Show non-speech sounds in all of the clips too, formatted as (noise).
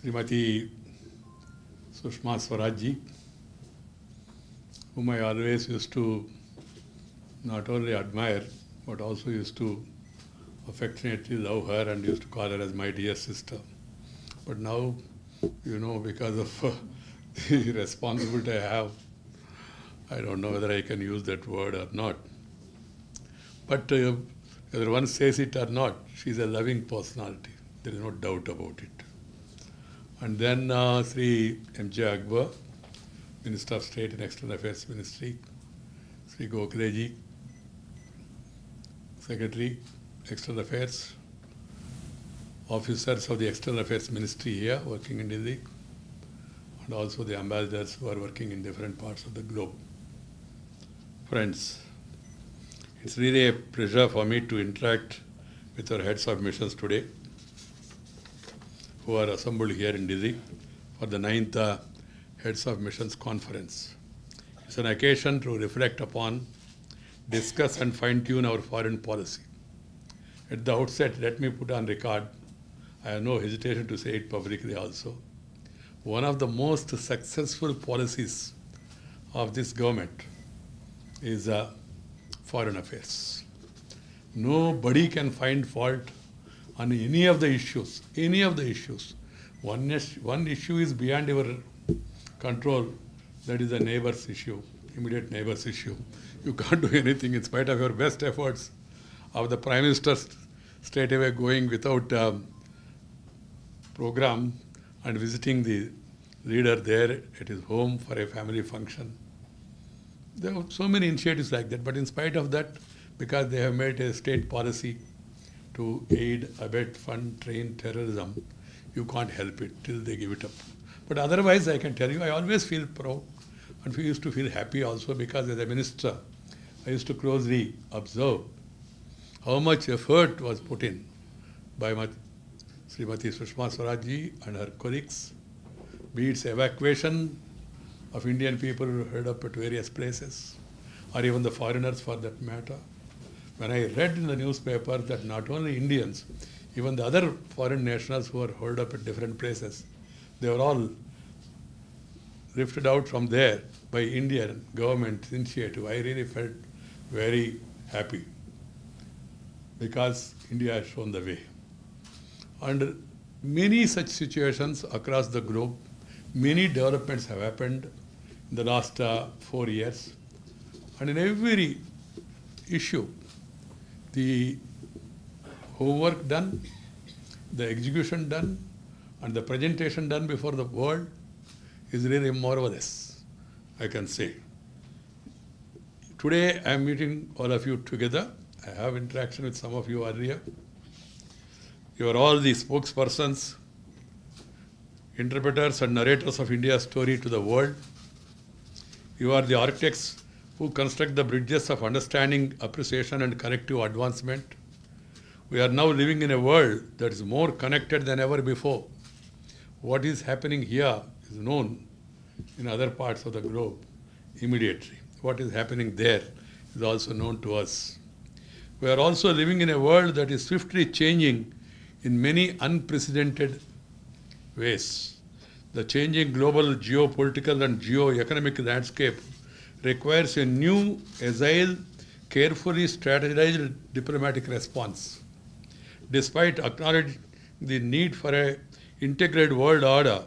Srimati Sushma Swarajji, whom I always used to not only admire but also used to affectionately love her and used to call her as my dear sister. But now, you know, because of uh, (laughs) the responsibility I have, I don't know whether I can use that word or not. But uh, whether one says it or not, she's a loving personality. There is no doubt about it. And then uh, Sri M.J. Akbar, Minister of State and External Affairs Ministry, Sri Gokhaleji, Secretary, External Affairs, officers of the External Affairs Ministry here working in Delhi, and also the ambassadors who are working in different parts of the globe. Friends, it's really a pleasure for me to interact with our heads of missions today who are assembled here in Delhi for the ninth uh, Heads of Missions Conference. It's an occasion to reflect upon, discuss, and fine tune our foreign policy. At the outset, let me put on record, I have no hesitation to say it publicly also. One of the most successful policies of this government is uh, foreign affairs. Nobody can find fault on any of the issues, any of the issues. One, one issue is beyond your control, that is the neighbor's issue, immediate neighbor's issue. You can't do (laughs) anything in spite of your best efforts of the Prime Minister straight away going without um, program and visiting the leader there at his home for a family function. There are so many initiatives like that, but in spite of that, because they have made a state policy to aid, abet, fund, train terrorism, you can't help it till they give it up. But otherwise, I can tell you, I always feel proud and we used to feel happy also because as a minister, I used to closely observe how much effort was put in by Srimati Sushma Swarajji and her colleagues, be it evacuation of Indian people who heard up at various places, or even the foreigners for that matter. When I read in the newspaper that not only Indians, even the other foreign nationals who were held up at different places, they were all lifted out from there by Indian government initiative. I really felt very happy because India has shown the way. And many such situations across the globe, many developments have happened in the last uh, four years. And in every issue, the homework done, the execution done, and the presentation done before the world is really marvelous, I can say. Today I am meeting all of you together. I have interaction with some of you earlier. You are all the spokespersons, interpreters and narrators of India's story to the world. You are the architects who construct the bridges of understanding, appreciation and collective advancement. We are now living in a world that is more connected than ever before. What is happening here is known in other parts of the globe immediately. What is happening there is also known to us. We are also living in a world that is swiftly changing in many unprecedented ways. The changing global geopolitical and geo-economic landscape requires a new, agile, carefully strategized diplomatic response. Despite acknowledging the need for an integrated world order,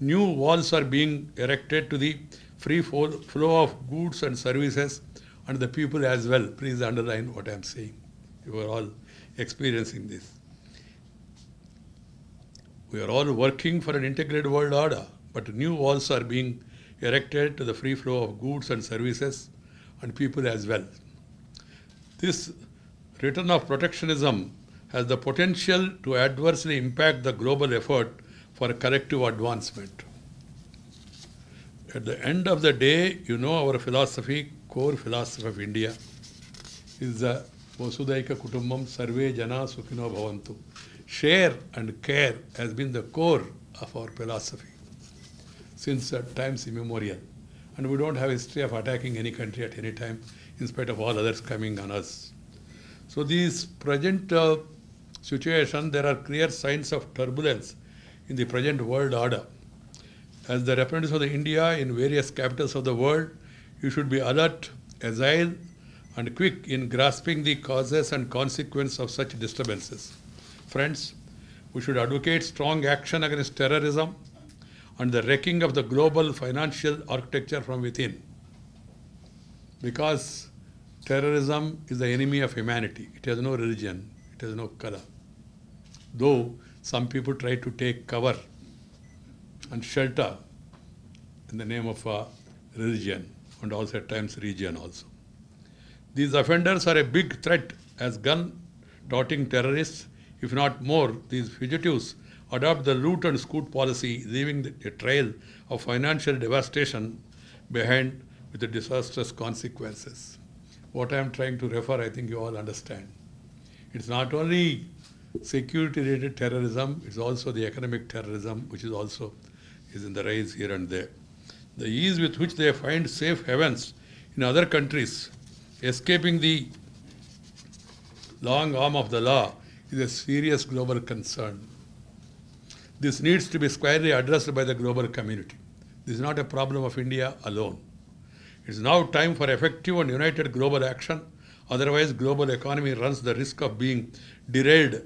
new walls are being erected to the free flow of goods and services and the people as well. Please underline what I am saying. You are all experiencing this. We are all working for an integrated world order, but new walls are being erected to the free flow of goods and services and people as well. This return of protectionism has the potential to adversely impact the global effort for collective advancement. At the end of the day, you know our philosophy, core philosophy of India is the Vasudhaiva Kutumbam Sarve Jana Sukhino Bhavantu. Share and care has been the core of our philosophy since times immemorial. And we don't have a history of attacking any country at any time in spite of all others coming on us. So these present uh, situation, there are clear signs of turbulence in the present world order. As the representatives of the India in various capitals of the world, you should be alert, agile, and quick in grasping the causes and consequences of such disturbances. Friends, we should advocate strong action against terrorism and the wrecking of the global financial architecture from within. Because terrorism is the enemy of humanity. It has no religion, it has no color. Though some people try to take cover and shelter in the name of a religion and also at times region also. These offenders are a big threat as gun-toting terrorists. If not more, these fugitives adopt the loot and scoot policy, leaving a trail of financial devastation behind with the disastrous consequences. What I am trying to refer, I think you all understand. It's not only security-related terrorism, it's also the economic terrorism, which is also is in the rise here and there. The ease with which they find safe havens in other countries escaping the long arm of the law is a serious global concern. This needs to be squarely addressed by the global community. This is not a problem of India alone. It is now time for effective and united global action. Otherwise, global economy runs the risk of being derailed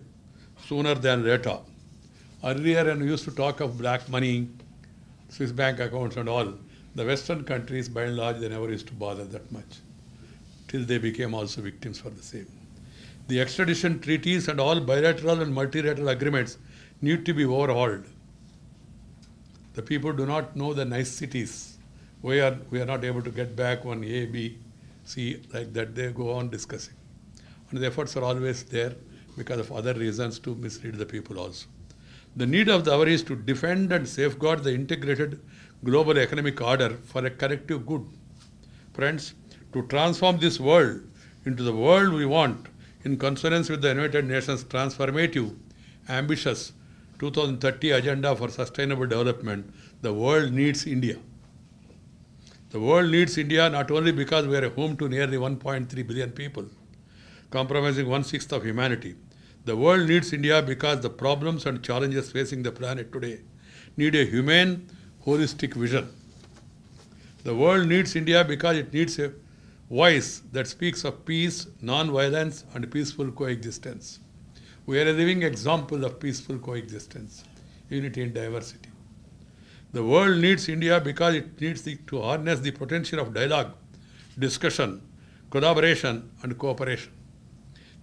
sooner than later. Earlier, when we used to talk of black money, Swiss bank accounts and all, the Western countries, by and large, they never used to bother that much till they became also victims for the same. The extradition treaties and all bilateral and multilateral agreements need to be overhauled. The people do not know the niceties. We are, we are not able to get back one A, B, C, like that. They go on discussing. And the efforts are always there because of other reasons to mislead the people also. The need of the hour is to defend and safeguard the integrated global economic order for a collective good. Friends, to transform this world into the world we want in consonance with the United Nations transformative, ambitious 2030 agenda for sustainable development, the world needs India. The world needs India not only because we are home to nearly 1.3 billion people, comprising one sixth of humanity. The world needs India because the problems and challenges facing the planet today need a humane, holistic vision. The world needs India because it needs a voice that speaks of peace, non-violence and peaceful coexistence. We are a living example of peaceful coexistence, unity in diversity. The world needs India because it needs the, to harness the potential of dialogue, discussion, collaboration and cooperation.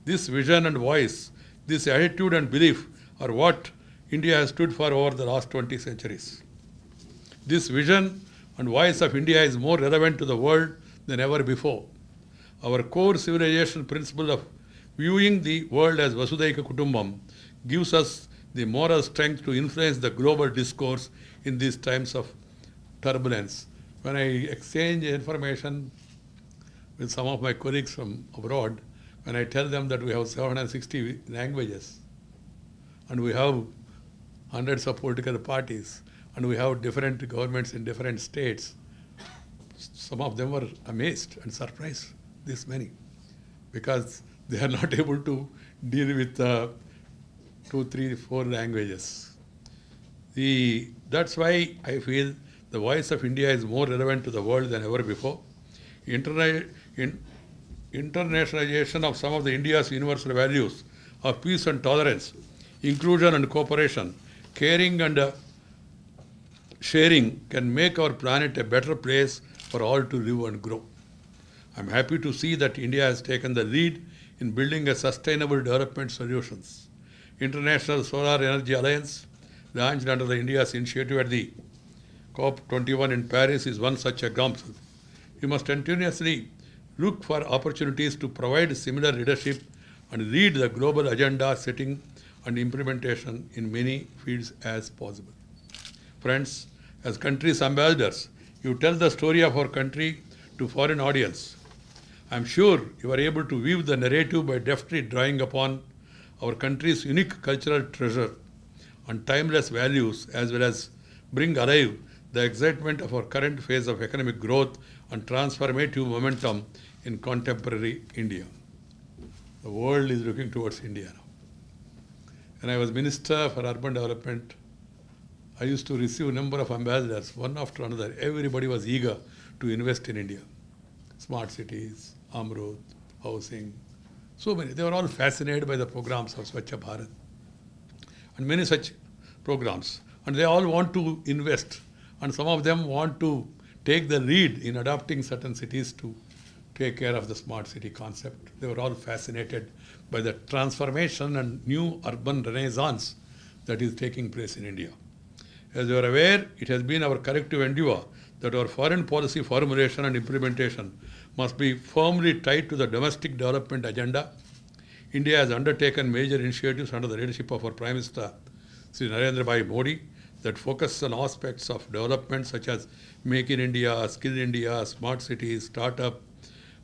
This vision and voice, this attitude and belief are what India has stood for over the last 20 centuries. This vision and voice of India is more relevant to the world than ever before. Our core civilization principle of viewing the world as Vasudhaiva Kutumbam gives us the moral strength to influence the global discourse in these times of turbulence. When I exchange information with some of my colleagues from abroad, when I tell them that we have 760 languages and we have hundreds of political parties and we have different governments in different states, some of them were amazed and surprised, this many, because they are not (laughs) able to deal with uh, two, three, four languages. The, that's why I feel the voice of India is more relevant to the world than ever before. Interna in, internationalization of some of the India's universal values of peace and tolerance, inclusion and cooperation, caring and uh, sharing can make our planet a better place for all to live and grow. I'm happy to see that India has taken the lead in building a sustainable development solutions. International Solar Energy Alliance, launched under the India's initiative at the COP21 in Paris, is one such example. We must continuously look for opportunities to provide similar leadership and lead the global agenda setting and implementation in many fields as possible. Friends, as country's ambassadors, you tell the story of our country to foreign audience. I'm sure you are able to weave the narrative by deftly drawing upon our country's unique cultural treasure and timeless values as well as bring alive the excitement of our current phase of economic growth and transformative momentum in contemporary India. The world is looking towards India now. When I was Minister for Urban Development I used to receive a number of ambassadors, one after another. Everybody was eager to invest in India. Smart cities, Amrut, housing, so many. They were all fascinated by the programs of Swachh Bharat and many such programs. And they all want to invest. And some of them want to take the lead in adopting certain cities to take care of the smart city concept. They were all fascinated by the transformation and new urban renaissance that is taking place in India. As you are aware, it has been our collective endeavor that our foreign policy formulation and implementation must be firmly tied to the domestic development agenda. India has undertaken major initiatives under the leadership of our Prime Minister, Sri Narendra Bhai Modi, that focus on aspects of development such as Make in India, Skill India, Smart Cities, Startup.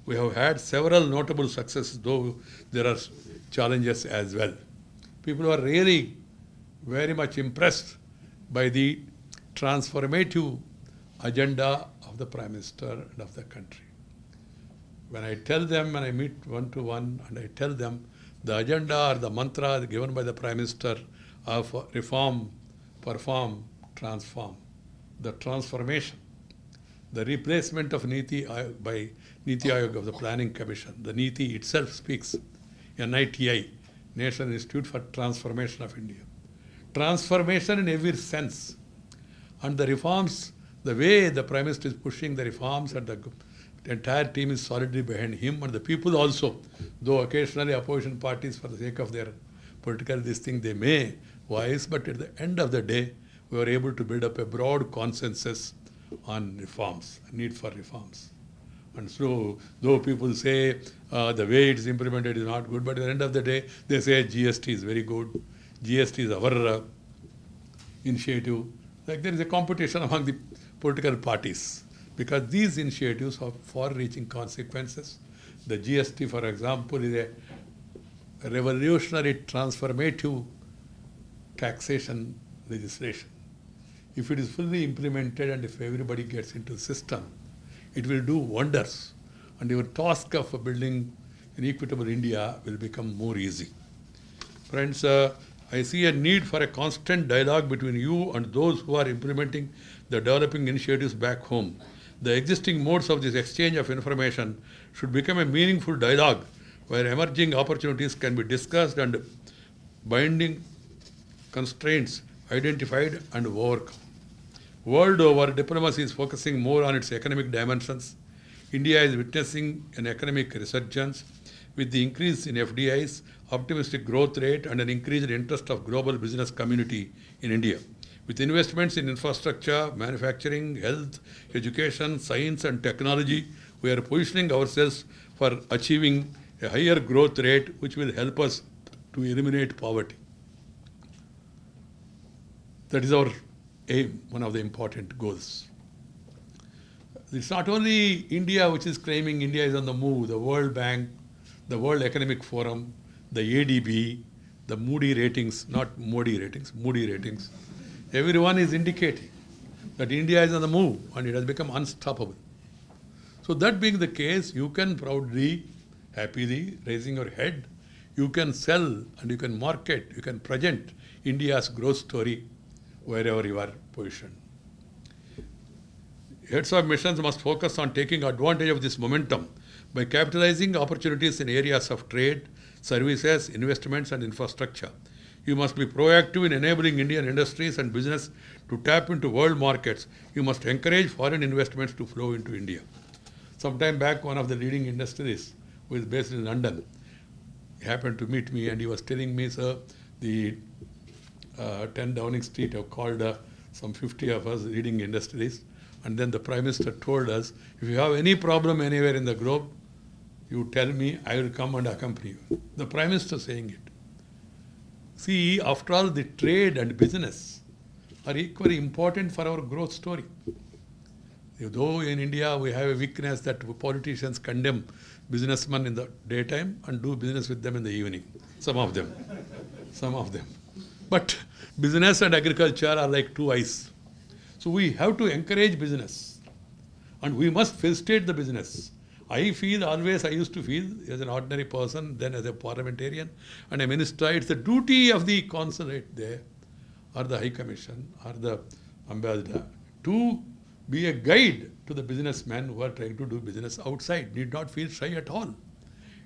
We have had several notable successes, though there are challenges as well. People are really very much impressed by the transformative agenda of the Prime Minister and of the country. When I tell them, when I meet one to one, and I tell them the agenda or the mantra given by the Prime Minister of reform, perform, transform, the transformation, the replacement of Niti by Niti Aayog of the Planning Commission. The Niti itself speaks, NITI, National Institute for Transformation of India. Transformation in every sense. And the reforms, the way the Prime Minister is pushing the reforms and the the entire team is solidly behind him and the people also, though occasionally opposition parties, for the sake of their political this thing, they may voice, but at the end of the day, we were able to build up a broad consensus on reforms, need for reforms. And so, though people say uh, the way it is implemented is not good, but at the end of the day, they say GST is very good. GST is our uh, initiative. Like there is a competition (laughs) among the political parties because these initiatives have far-reaching consequences. The GST, for example, is a revolutionary, transformative taxation legislation. If it is fully implemented and if everybody gets into the system, it will do wonders. And your task of building an equitable India will become more easy. Friends, uh, I see a need for a constant dialogue between you and those who are implementing the developing initiatives back home the existing modes of this exchange of information should become a meaningful dialogue where emerging opportunities can be discussed and binding constraints identified and overcome. World over, diplomacy is focusing more on its economic dimensions. India is witnessing an economic resurgence with the increase in FDIs, optimistic growth rate, and an increased interest of global business community in India. With investments in infrastructure, manufacturing, health, education, science and technology, we are positioning ourselves for achieving a higher growth rate which will help us to eliminate poverty. That is our aim, one of the important goals. It's not only India which is claiming India is on the move, the World Bank, the World Economic Forum, the ADB, the Moody ratings, not Moody ratings, Moody ratings, Everyone is indicating that India is on the move and it has become unstoppable. So that being the case, you can proudly, happily, raising your head, you can sell and you can market, you can present India's growth story wherever you are positioned. Heads of missions must focus on taking advantage of this momentum by capitalizing opportunities in areas of trade, services, investments and infrastructure you must be proactive in enabling Indian industries and business to tap into world markets. You must encourage foreign investments to flow into India. Sometime back, one of the leading industries who is based in London happened to meet me and he was telling me, sir, the uh, 10 Downing Street have called uh, some 50 of us leading industries. And then the Prime Minister told us, if you have any problem anywhere in the globe, you tell me, I will come and accompany you. The Prime Minister saying it. See, after all, the trade and business are equally important for our growth story. Though in India we have a weakness that politicians condemn businessmen in the daytime and do business with them in the evening. Some of them. Some of them. But business and agriculture are like two eyes. So we have to encourage business. And we must facilitate the business. I feel always, I used to feel as an ordinary person, then as a parliamentarian and a minister, it's the duty of the consulate there or the High Commission or the ambassador to be a guide to the businessmen who are trying to do business outside. Need not feel shy at all.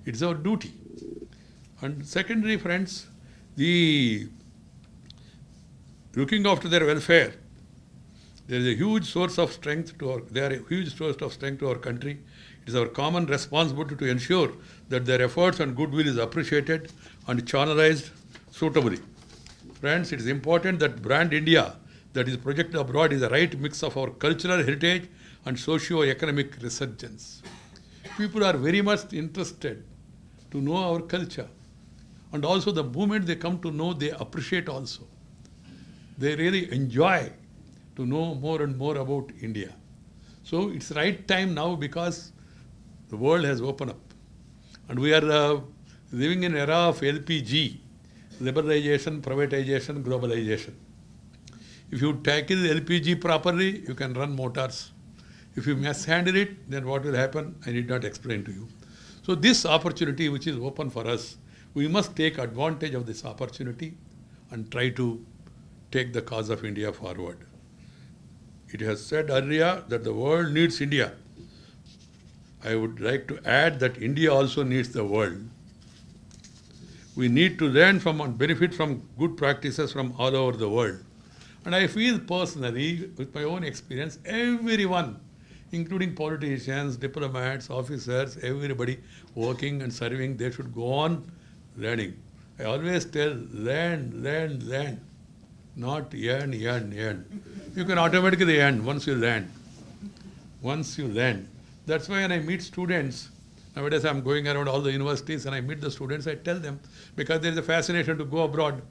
It's our duty. And secondary, friends, the looking after their welfare. There is a huge source of strength to our, they are a huge source of strength to our country. It is our common responsibility to ensure that their efforts and goodwill is appreciated and channelized suitably. Friends, it is important that brand India that is projected abroad is the right mix of our cultural heritage and socio-economic resurgence. People are very much interested to know our culture. And also the moment they come to know, they appreciate also. They really enjoy to know more and more about India. So it's right time now because the world has opened up. And we are uh, living in an era of LPG, liberalization, privatization, globalization. If you tackle LPG properly, you can run motors. If you mishandle it, then what will happen? I need not explain to you. So this opportunity which is open for us, we must take advantage of this opportunity and try to take the cause of India forward. It has said earlier that the world needs India. I would like to add that India also needs the world. We need to learn from and benefit from good practices from all over the world. And I feel personally, with my own experience, everyone, including politicians, diplomats, officers, everybody working and serving, they should go on learning. I always tell, learn, learn, learn. Not yearn, yearn, yearn. You can automatically earn once you learn. Once you learn. That's why when I meet students, nowadays I'm going around all the universities and I meet the students, I tell them, because there is a fascination to go abroad.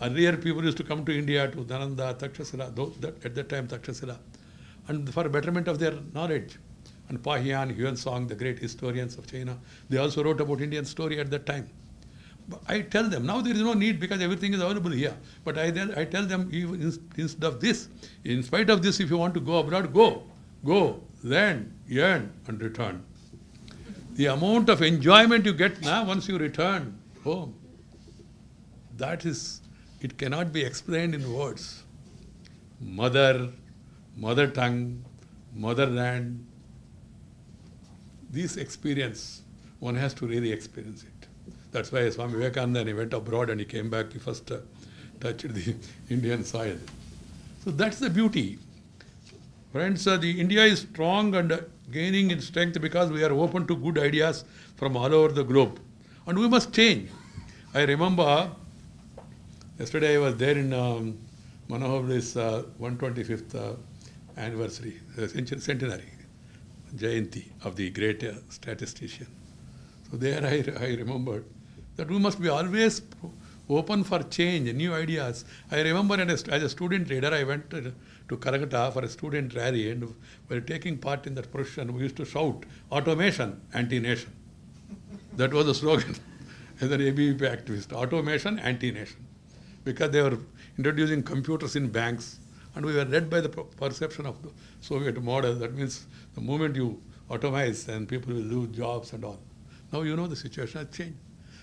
Earlier people used to come to India, to Nalanda, Takshashila, those, that, at that time Takshashila, and for betterment of their knowledge. And Fahian, Hiuen Tsang, the great historians of China, they also wrote about Indian story at that time. But I tell them, now there is no need because everything is available here. But I, I tell them, even instead of this, in spite of this, if you want to go abroad, go. Go, learn, earn, and return. The amount of enjoyment you get now once you return home, that is, it cannot be explained in words. Mother, mother tongue, motherland, this experience, one has to really experience it. That's why Swami Vivekananda, he went abroad and he came back, he first uh, touched the (laughs) Indian soil. So that's the beauty. Friends, uh, the India is strong and gaining in strength because we are open to good ideas from all over the globe. And we must change. I remember yesterday I was there in um, Manohar's uh, 125th uh, anniversary, uh, centenary, Jayanti of the great uh, statistician. So there I, I remembered that we must be always open for change, new ideas. I remember as a student leader, I went to, Calcutta for a student rally and while taking part in that procession, we used to shout, automation, anti-nation. That was the slogan (laughs) as an ABVP activist, automation, anti-nation. Because they were introducing computers in banks and we were led by the perception of the Soviet model. That means the moment you automize, then people will lose jobs and all. Now you know the situation has changed.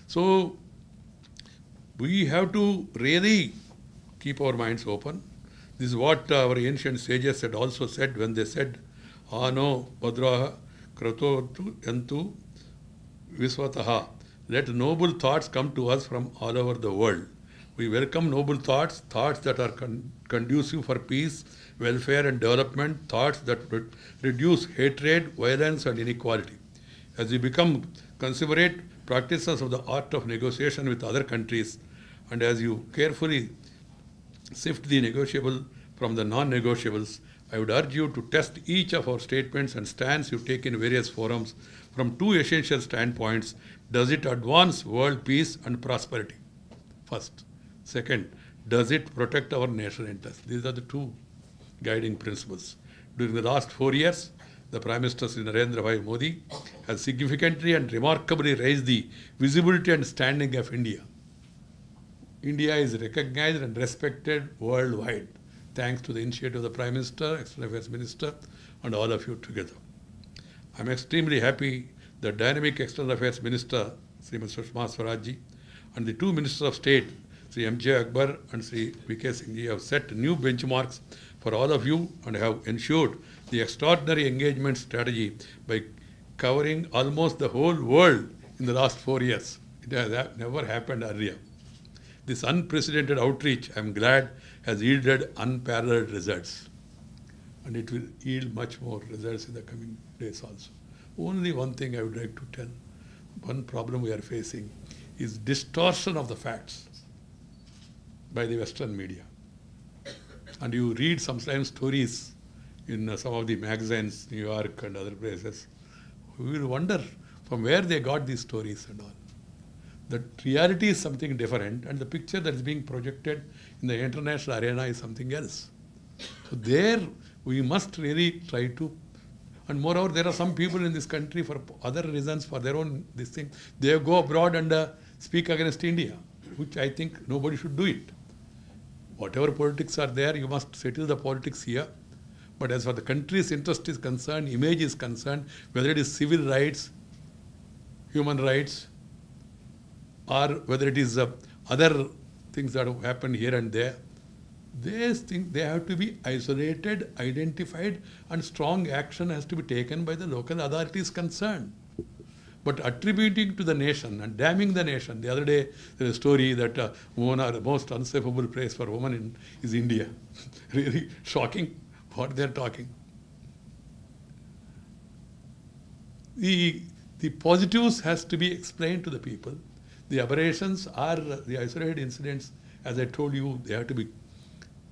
So we have to really keep our minds open. This is what our ancient sages had also said when they said, ah, Ano Badraha Kratotu Yantu Viswataha. Let noble thoughts come to us from all over the world. We welcome noble thoughts, thoughts that are con conducive for peace, welfare and development, thoughts that reduce hatred, violence and inequality. As we become considerate practices of the art of negotiation with other countries, and as you carefully sift the negotiable from the non-negotiables, I would urge you to test each of our statements and stands you take in various forums from two essential standpoints. Does it advance world peace and prosperity? First. Second, does it protect our national interests? These are the two guiding principles. During the last four years, the Prime Minister Sri Narendra Bhai Modi has significantly and remarkably raised the visibility and standing of India. India is recognized and respected worldwide thanks to the initiative of the Prime Minister, External Affairs Minister, and all of you together. I'm extremely happy the dynamic External Affairs Minister, Srimati Sushma Swaraj and the two Ministers of State, Sri M.J. Akbar and Sri V.K. Singh have set new benchmarks for all of you and have ensured the extraordinary engagement strategy by covering almost the whole world in the last four years. It has never happened earlier. This unprecedented outreach, I am glad, has yielded unparalleled results. And it will yield much more results in the coming days also. Only one thing I would like to tell, one problem we are facing is distortion of the facts by the Western media. And you read sometimes stories in uh, some of the magazines, New York and other places. We will wonder from where they got these stories and all. The reality is something different, and the picture that is being projected in the international arena is something else. So there we must really try to and moreover, there are some people in this country for other reasons, for their own this thing, they go abroad and uh, speak against India, which I think nobody should do it. Whatever politics are there, you must settle the politics here. But as far the country's interest is concerned, image is concerned, whether it is civil rights, human rights, or whether it is uh, other things that have happened here and there, these things they have to be isolated, identified, and strong action has to be taken by the local authorities concerned. But attributing to the nation and damning the nation. The other day, there is a story that uh, women are the most unsafeable place for women in, is India. (laughs) really shocking what they're talking. The, the positives has to be explained to the people. The aberrations are the isolated incidents, as I told you, they have to be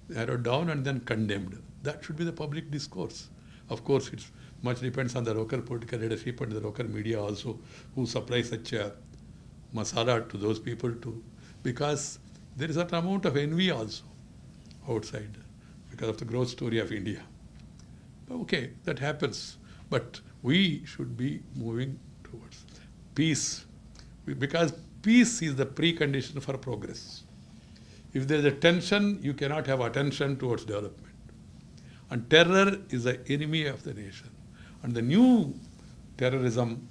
narrowed down and then condemned. That should be the public discourse. Of course, it much depends on the local political leadership and the local media also, who supply such a masala to those people too. Because there is an amount of envy also outside because of the growth story of India. Okay, that happens. But we should be moving towards peace. Because peace is the precondition for progress. If there is a tension, you cannot have attention towards development. And terror is the enemy of the nation. And the new terrorism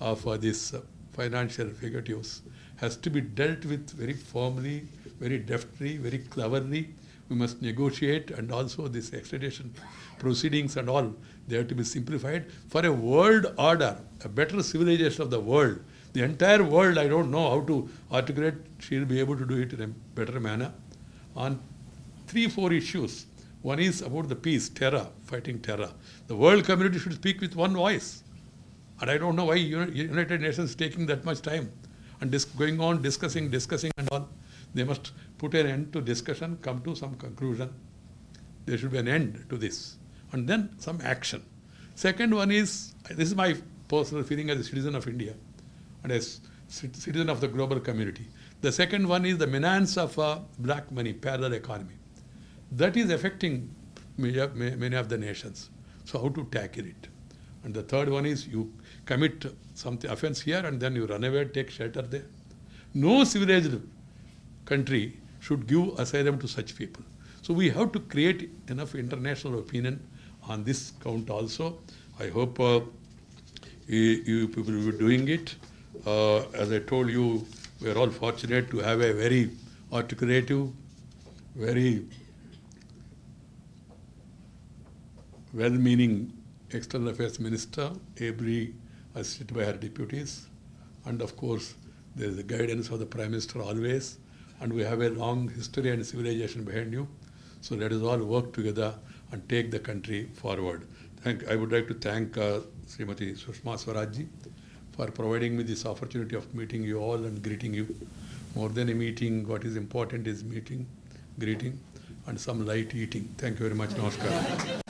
of uh, these uh, financial fugitives has to be dealt with very firmly, very deftly, very cleverly. We must negotiate and also this extradition proceedings and all, they have to be simplified for a world order, a better civilization of the world the entire world, I don't know how to articulate, she'll be able to do it in a better manner. On three, four issues. One is about the peace, terror, fighting terror. The world community should speak with one voice. And I don't know why United Nations is taking that much time and going on discussing, discussing and all. They must put an end to discussion, come to some conclusion. There should be an end to this. And then some action. Second one is, this is my personal feeling as a citizen of India and as citizen of the global community. The second one is the menace of uh, black money, parallel economy. That is affecting many of the nations. So how to tackle it? And the third one is you commit something offense here and then you run away, take shelter there. No civilized country should give asylum to such people. So we have to create enough international opinion on this count also. I hope uh, you, you people will be doing it. Uh, as I told you, we are all fortunate to have a very articulative, very well-meaning External Affairs Minister, ably assisted by her deputies. And of course, there is the guidance of the Prime Minister always. And we have a long history and civilization behind you. So let us all work together and take the country forward. Thank, I would like to thank uh, Srimati Sushma Swarajji for providing me this opportunity of meeting you all and greeting you. More than a meeting, what is important is meeting, greeting, and some light eating. Thank you very much. Namaskar.